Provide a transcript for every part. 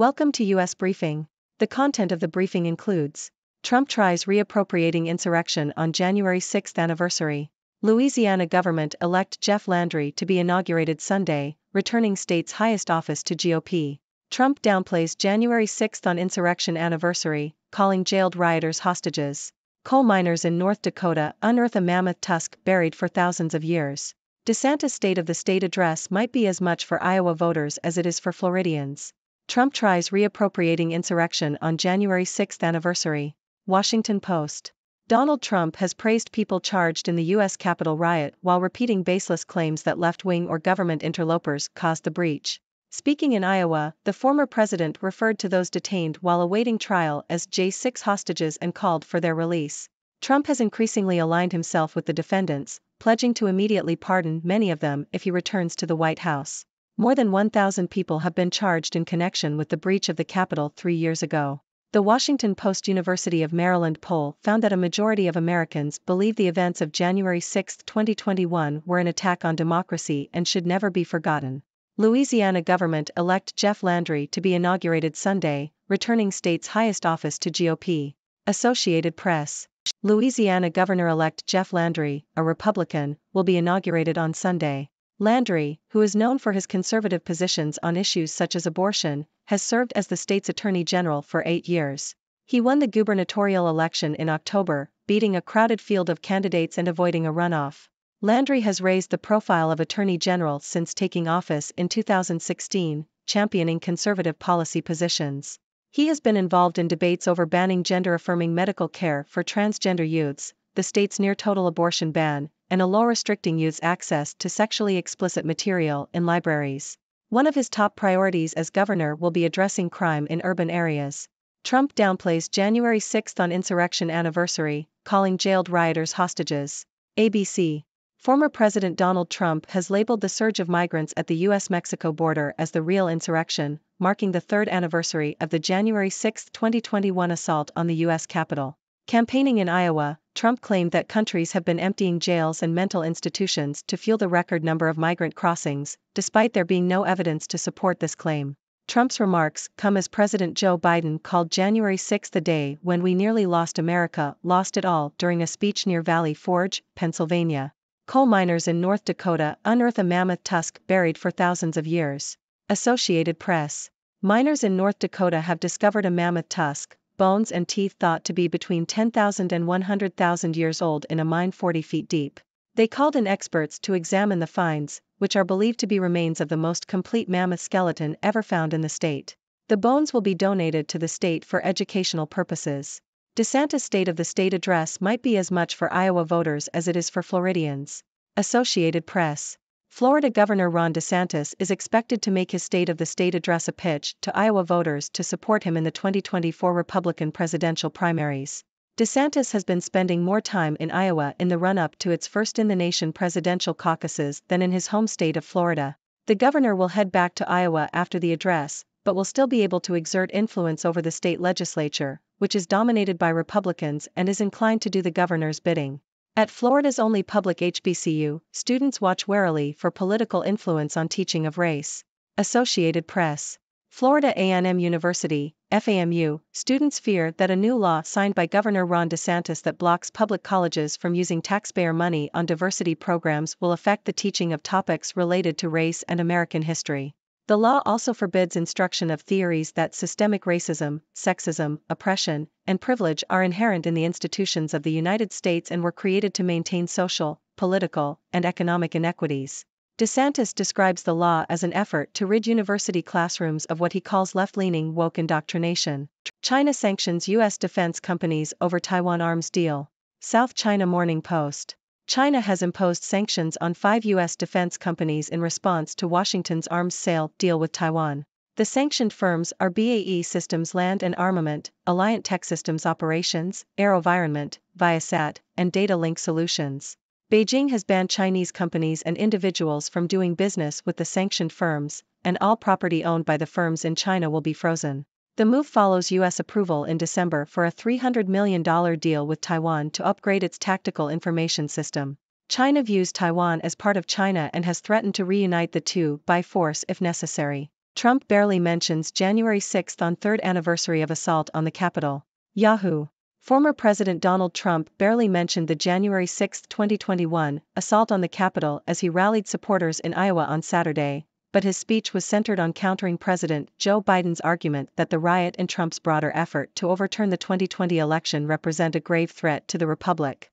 Welcome to U.S. Briefing. The content of the briefing includes Trump tries reappropriating insurrection on January 6th anniversary. Louisiana government elect Jeff Landry to be inaugurated Sunday, returning state's highest office to GOP. Trump downplays January 6th on insurrection anniversary, calling jailed rioters hostages. Coal miners in North Dakota unearth a mammoth tusk buried for thousands of years. DeSantis' State of the State address might be as much for Iowa voters as it is for Floridians. Trump tries reappropriating insurrection on January 6 anniversary. Washington Post. Donald Trump has praised people charged in the U.S. Capitol riot while repeating baseless claims that left wing or government interlopers caused the breach. Speaking in Iowa, the former president referred to those detained while awaiting trial as J6 hostages and called for their release. Trump has increasingly aligned himself with the defendants, pledging to immediately pardon many of them if he returns to the White House. More than 1,000 people have been charged in connection with the breach of the Capitol three years ago. The Washington Post University of Maryland poll found that a majority of Americans believe the events of January 6, 2021 were an attack on democracy and should never be forgotten. Louisiana government elect Jeff Landry to be inaugurated Sunday, returning state's highest office to GOP. Associated Press. Louisiana Governor elect Jeff Landry, a Republican, will be inaugurated on Sunday. Landry, who is known for his conservative positions on issues such as abortion, has served as the state's attorney general for eight years. He won the gubernatorial election in October, beating a crowded field of candidates and avoiding a runoff. Landry has raised the profile of attorney general since taking office in 2016, championing conservative policy positions. He has been involved in debates over banning gender affirming medical care for transgender youths, the state's near total abortion ban, and a law restricting youth's access to sexually explicit material in libraries. One of his top priorities as governor will be addressing crime in urban areas. Trump downplays January 6 on insurrection anniversary, calling jailed rioters hostages. ABC. Former President Donald Trump has labeled the surge of migrants at the U.S. Mexico border as the real insurrection, marking the third anniversary of the January 6, 2021 assault on the U.S. Capitol. Campaigning in Iowa, Trump claimed that countries have been emptying jails and mental institutions to fuel the record number of migrant crossings, despite there being no evidence to support this claim. Trump's remarks come as President Joe Biden called January 6 the day when we nearly lost America, lost it all, during a speech near Valley Forge, Pennsylvania. Coal miners in North Dakota unearth a mammoth tusk buried for thousands of years. Associated Press. Miners in North Dakota have discovered a mammoth tusk, bones and teeth thought to be between 10,000 and 100,000 years old in a mine 40 feet deep. They called in experts to examine the finds, which are believed to be remains of the most complete mammoth skeleton ever found in the state. The bones will be donated to the state for educational purposes. DeSantis' State of the State address might be as much for Iowa voters as it is for Floridians. Associated Press. Florida Governor Ron DeSantis is expected to make his State of the State address a pitch to Iowa voters to support him in the 2024 Republican presidential primaries. DeSantis has been spending more time in Iowa in the run up to its first in the nation presidential caucuses than in his home state of Florida. The governor will head back to Iowa after the address, but will still be able to exert influence over the state legislature, which is dominated by Republicans and is inclined to do the governor's bidding. At Florida's only public HBCU, students watch warily for political influence on teaching of race. Associated Press. Florida A&M University, FAMU, students fear that a new law signed by Governor Ron DeSantis that blocks public colleges from using taxpayer money on diversity programs will affect the teaching of topics related to race and American history. The law also forbids instruction of theories that systemic racism, sexism, oppression, and privilege are inherent in the institutions of the United States and were created to maintain social, political, and economic inequities. DeSantis describes the law as an effort to rid university classrooms of what he calls left leaning woke indoctrination. China sanctions U.S. defense companies over Taiwan arms deal. South China Morning Post. China has imposed sanctions on five U.S. defense companies in response to Washington's arms sale deal with Taiwan. The sanctioned firms are BAE Systems Land and Armament, Alliant Tech Systems Operations, AeroVironment, Viasat, and Data Link Solutions. Beijing has banned Chinese companies and individuals from doing business with the sanctioned firms, and all property owned by the firms in China will be frozen. The move follows U.S. approval in December for a $300 million deal with Taiwan to upgrade its tactical information system. China views Taiwan as part of China and has threatened to reunite the two by force if necessary. Trump barely mentions January 6 on third anniversary of assault on the Capitol. Yahoo! Former President Donald Trump barely mentioned the January 6, 2021, assault on the Capitol as he rallied supporters in Iowa on Saturday, but his speech was centered on countering President Joe Biden's argument that the riot and Trump's broader effort to overturn the 2020 election represent a grave threat to the republic.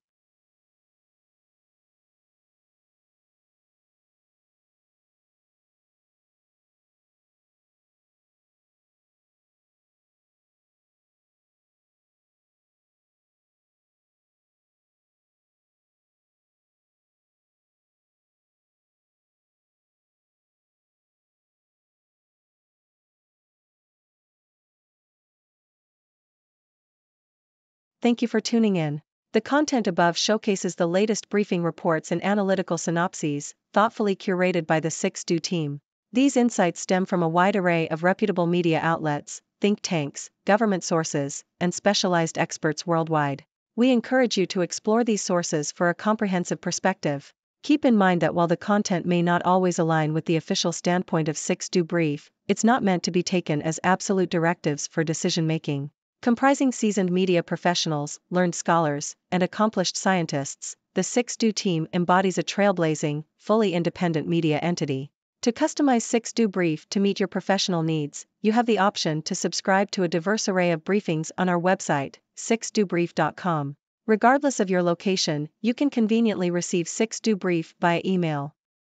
Thank you for tuning in. The content above showcases the latest briefing reports and analytical synopses, thoughtfully curated by the 6DO team. These insights stem from a wide array of reputable media outlets, think tanks, government sources, and specialized experts worldwide. We encourage you to explore these sources for a comprehensive perspective. Keep in mind that while the content may not always align with the official standpoint of 6DO Brief, it's not meant to be taken as absolute directives for decision making. Comprising seasoned media professionals, learned scholars, and accomplished scientists, the 6DO team embodies a trailblazing, fully independent media entity. To customize 6DO Brief to meet your professional needs, you have the option to subscribe to a diverse array of briefings on our website, 6dobrief.com. Regardless of your location, you can conveniently receive 6DO Brief via email.